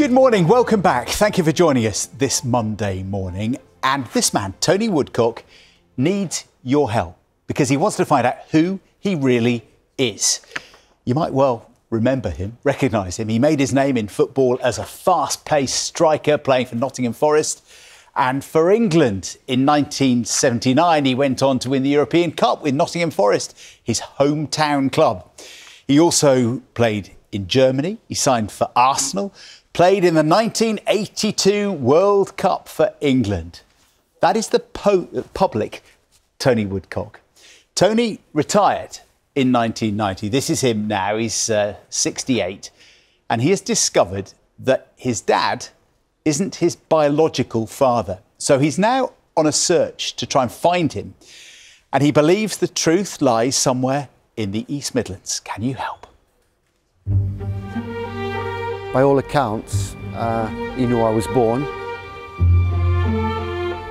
Good morning, welcome back. Thank you for joining us this Monday morning. And this man, Tony Woodcock, needs your help because he wants to find out who he really is. You might well remember him, recognise him. He made his name in football as a fast paced striker playing for Nottingham Forest. And for England in 1979, he went on to win the European Cup with Nottingham Forest, his hometown club. He also played in Germany, he signed for Arsenal, played in the 1982 World Cup for England. That is the public Tony Woodcock. Tony retired in 1990. This is him now. He's uh, 68. And he has discovered that his dad isn't his biological father. So he's now on a search to try and find him. And he believes the truth lies somewhere in the East Midlands. Can you help? By all accounts, uh, he knew I was born.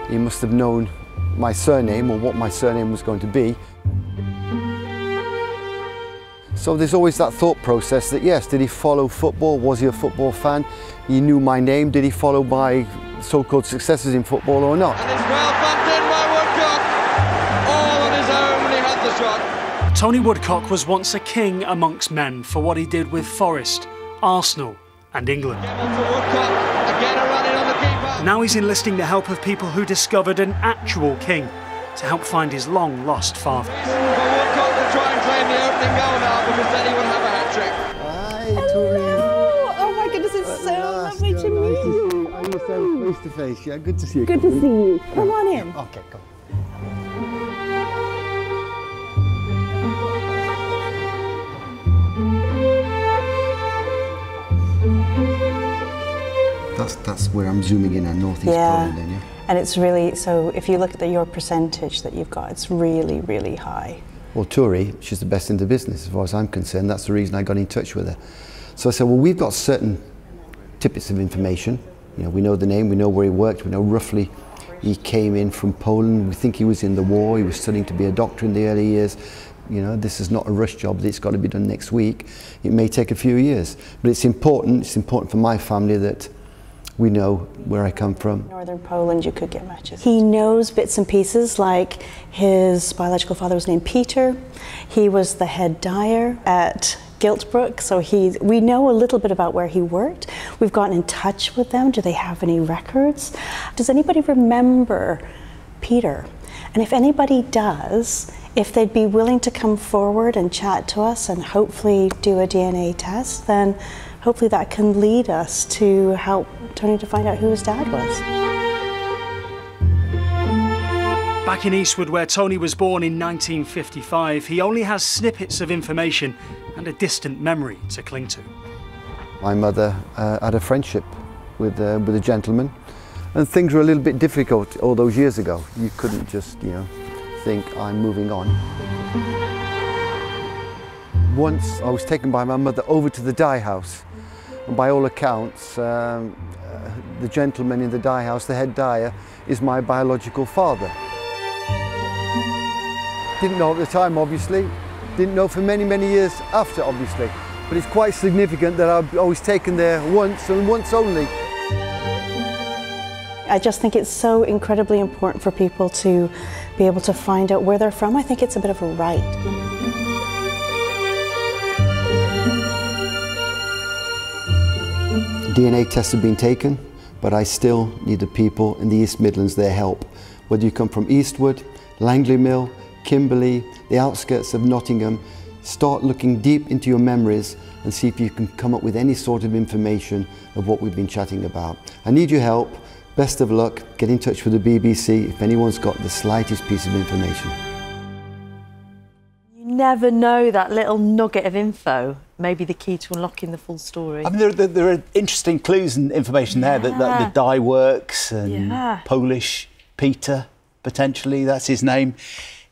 He must have known my surname or what my surname was going to be. So there's always that thought process that yes, did he follow football? Was he a football fan? He knew my name. Did he follow my so-called successes in football or not? And it's well bumped in by Woodcock. All on his own when he had the shot. Tony Woodcock was once a king amongst men for what he did with Forest, Arsenal, and England. Give on to Woodcock. Again a run in on the keeper. Now he's enlisting the help of people who discovered an actual king to help find his long lost father. For Woodcock to try and claim the opening goal now because then he would have a hat trick. Hi, Turi. Oh my goodness, it's so lovely to meet you. Are you face to face? Yeah, good to see you. Good to see you. Come on in. Okay, come. That's that's where I'm zooming in on northeast Poland, then, yeah. And it's really, so if you look at the, your percentage that you've got, it's really, really high. Well, Turi, she's the best in the business as far as I'm concerned. That's the reason I got in touch with her. So I said, well, we've got certain tidbits of information. You know, we know the name, we know where he worked, we know roughly he came in from Poland. We think he was in the war. He was studying to be a doctor in the early years. You know, this is not a rush job. It's got to be done next week. It may take a few years, but it's important. It's important for my family that we know where I come from. Northern Poland, you could get matches. He knows bits and pieces, like his biological father was named Peter. He was the head dyer at Giltbrook, so he, we know a little bit about where he worked. We've gotten in touch with them. Do they have any records? Does anybody remember Peter? And if anybody does, if they'd be willing to come forward and chat to us and hopefully do a DNA test, then hopefully that can lead us to help Tony to find out who his dad was. Back in Eastwood, where Tony was born in 1955, he only has snippets of information and a distant memory to cling to. My mother uh, had a friendship with, uh, with a gentleman, and things were a little bit difficult all those years ago. You couldn't just, you know, think I'm moving on. Once I was taken by my mother over to the dye house, and by all accounts, um, the gentleman in the dye house, the head dyer, is my biological father. Didn't know at the time, obviously. Didn't know for many, many years after, obviously. But it's quite significant that I've always taken there once and once only. I just think it's so incredibly important for people to be able to find out where they're from. I think it's a bit of a right. DNA tests have been taken, but I still need the people in the East Midlands their help. Whether you come from Eastwood, Langley Mill, Kimberley, the outskirts of Nottingham, start looking deep into your memories and see if you can come up with any sort of information of what we've been chatting about. I need your help. Best of luck. Get in touch with the BBC if anyone's got the slightest piece of information. You never know that little nugget of info may be the key to unlocking the full story. I mean, there, there, there are interesting clues and information there that, that the dye works and Yeah. Polish Peter, potentially, that's his name.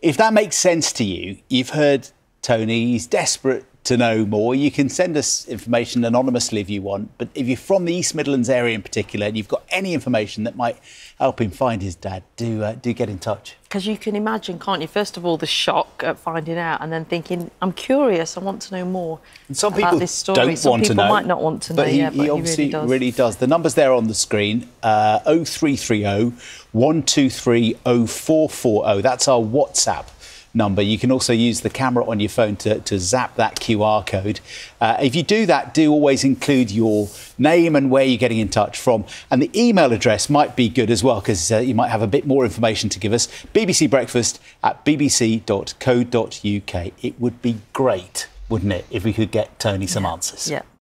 If that makes sense to you, you've heard Tony, he's desperate to know more, you can send us information anonymously if you want. But if you're from the East Midlands area in particular and you've got any information that might help him find his dad, do uh, do get in touch. Because you can imagine, can't you? First of all, the shock at finding out, and then thinking, "I'm curious. I want to know more." And some about people this story. don't some want people to know. might not want to know. But he, yeah, he but he obviously really does. The number's there on the screen. Uh, 0330 123 0440. That's our WhatsApp number. You can also use the camera on your phone to, to zap that QR code. Uh, if you do that, do always include your name and where you're getting in touch from. And the email address might be good as well because uh, you might have a bit more information to give us. BBC Breakfast at bbc.co.uk. It would be great, wouldn't it, if we could get Tony some answers. Yeah.